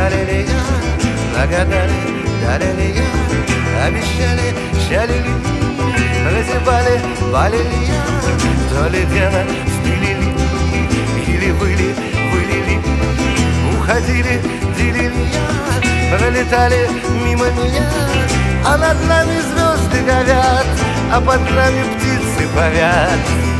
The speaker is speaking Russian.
Далили я, нагадали, дарили я, обещали, щалили, разебали, балили я, то ли дело стилили, или выли, вылили, уходили, делили я, пролетали мимо меня, а над нами звезды горят, а под нами птицы повят.